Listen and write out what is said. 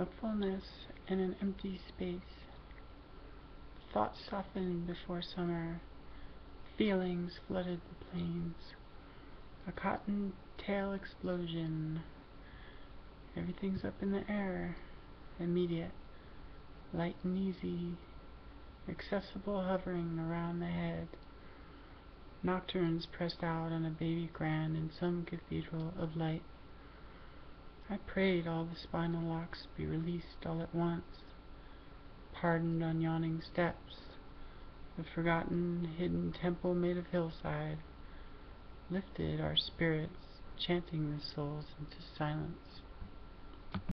a fullness in an empty space. Thoughts softened before summer, feelings flooded the plains. A cotton tail explosion. Everything's up in the air, immediate, light and easy, accessible hovering around the head. Nocturnes pressed out on a baby grand in some cathedral of light. I prayed all the spinal locks be released all at once, pardoned on yawning steps, the forgotten hidden temple made of hillside, lifted our spirits, chanting the souls into silence.